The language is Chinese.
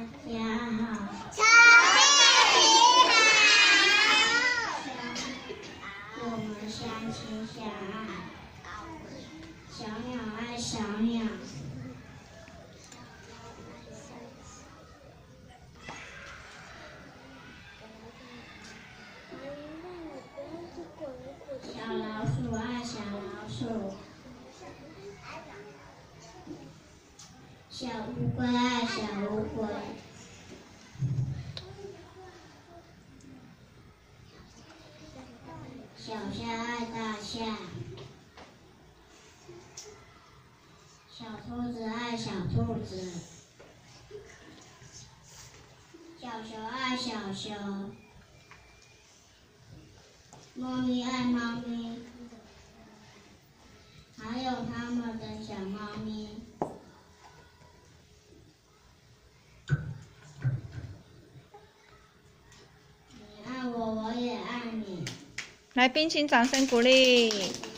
大家好。我们相亲相爱小鸟爱小鸟。小乌龟爱小乌龟，小象爱大象，小兔子爱小兔子，小熊爱小熊。猫咪爱猫咪，还有它们的小猫咪。你爱我，我也爱你。来，宾请掌声鼓励。